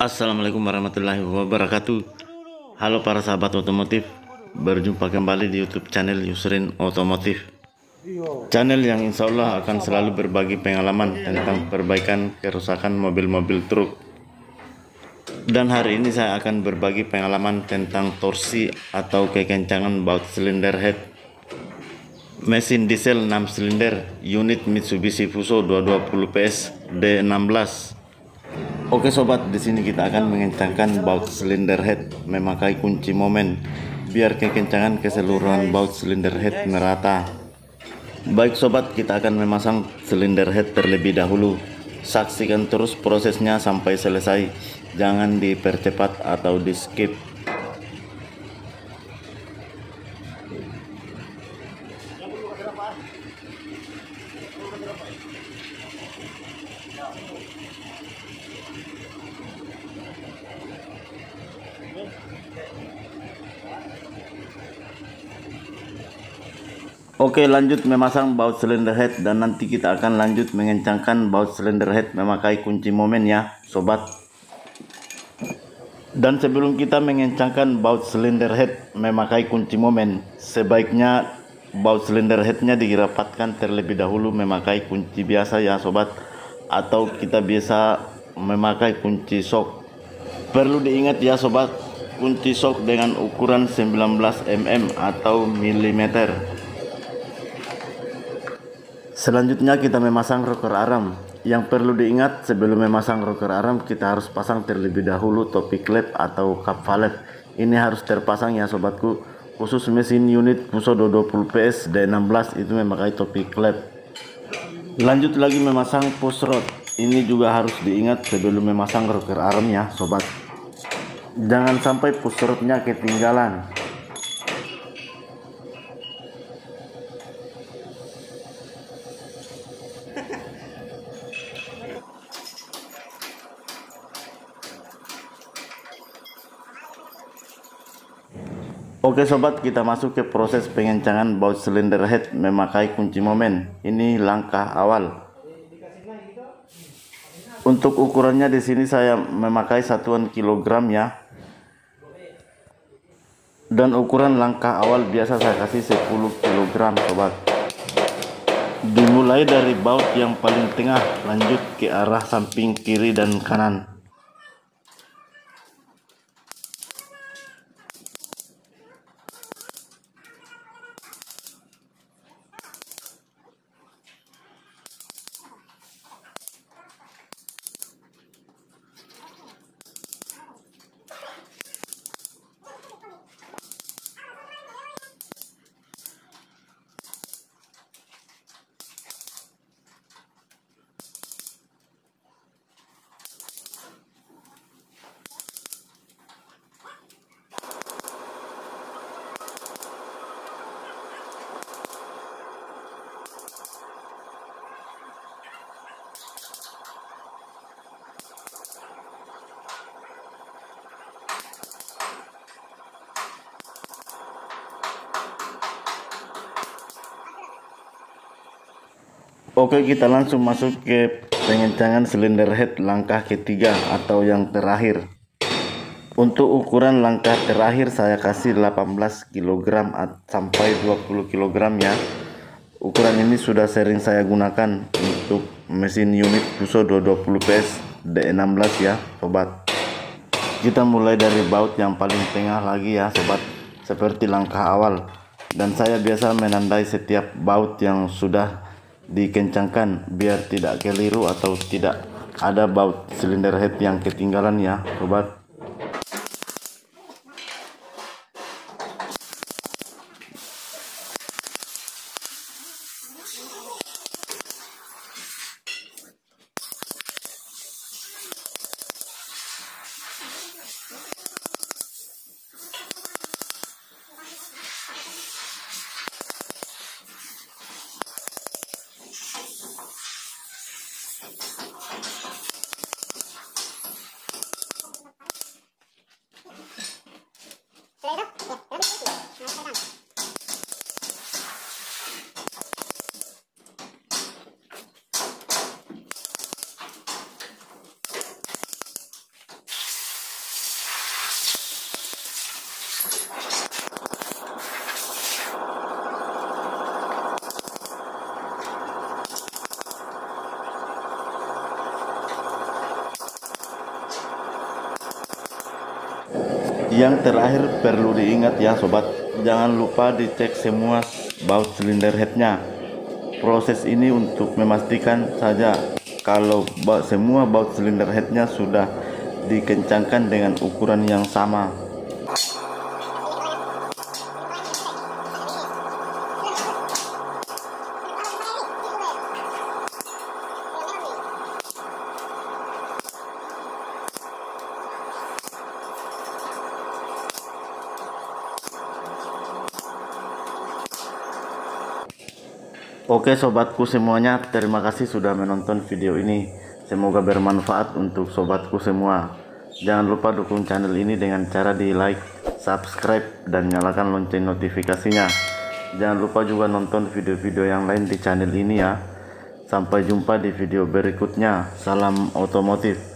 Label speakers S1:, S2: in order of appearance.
S1: Assalamualaikum warahmatullahi wabarakatuh. Halo para sahabat otomotif Berjumpa kembali di youtube channel Yusrin Otomotif. Channel yang insya Allah akan selalu berbagi pengalaman tentang perbaikan kerusakan mobil-mobil truk. Dan hari ini saya akan berbagi pengalaman tentang torsi atau kekencangan baut silinder head. Mesin diesel 6 silinder unit Mitsubishi Fuso 220 PS D16 Oke sobat, di sini kita akan mengencangkan baut silinder head memakai kunci momen biar kekencangan keseluruhan baut silinder head merata. Baik sobat, kita akan memasang silinder head terlebih dahulu. Saksikan terus prosesnya sampai selesai. Jangan dipercepat atau di skip. Oke lanjut memasang baut silinder head dan nanti kita akan lanjut mengencangkan baut silinder head memakai kunci momen ya sobat. Dan sebelum kita mengencangkan baut silinder head memakai kunci momen sebaiknya baut silinder headnya dirapatkan terlebih dahulu memakai kunci biasa ya sobat. Atau kita biasa memakai kunci sok. Perlu diingat ya sobat kunci sok dengan ukuran 19 mm atau milimeter Selanjutnya kita memasang rocker arm. Yang perlu diingat sebelum memasang rocker arm kita harus pasang terlebih dahulu topi klep atau kap valve. Ini harus terpasang ya sobatku. Khusus mesin unit Fuso 20 PS D16 itu memakai topi klep. Lanjut lagi memasang push rod. Ini juga harus diingat sebelum memasang rocker arm ya sobat. Jangan sampai push rodnya ketinggalan. Oke sobat kita masuk ke proses pengencangan baut silinder head memakai kunci momen. Ini langkah awal. Untuk ukurannya di sini saya memakai satuan kilogram ya. Dan ukuran langkah awal biasa saya kasih 10 kilogram sobat. Dimulai dari baut yang paling tengah lanjut ke arah samping kiri dan kanan Oke kita langsung masuk ke pengencangan silinder head langkah ketiga atau yang terakhir. Untuk ukuran langkah terakhir saya kasih 18 kg sampai 20 kg ya. Ukuran ini sudah sering saya gunakan untuk mesin unit Fuso 220 PS D16 ya sobat. Kita mulai dari baut yang paling tengah lagi ya sobat. Seperti langkah awal. Dan saya biasa menandai setiap baut yang sudah dikencangkan biar tidak keliru atau tidak ada baut silinder head yang ketinggalan ya sobat Yang terakhir perlu diingat ya sobat, jangan lupa dicek semua baut silinder headnya. Proses ini untuk memastikan saja kalau semua baut silinder headnya sudah dikencangkan dengan ukuran yang sama. Oke sobatku semuanya, terima kasih sudah menonton video ini. Semoga bermanfaat untuk sobatku semua. Jangan lupa dukung channel ini dengan cara di like, subscribe, dan nyalakan lonceng notifikasinya. Jangan lupa juga nonton video-video yang lain di channel ini ya. Sampai jumpa di video berikutnya. Salam otomotif.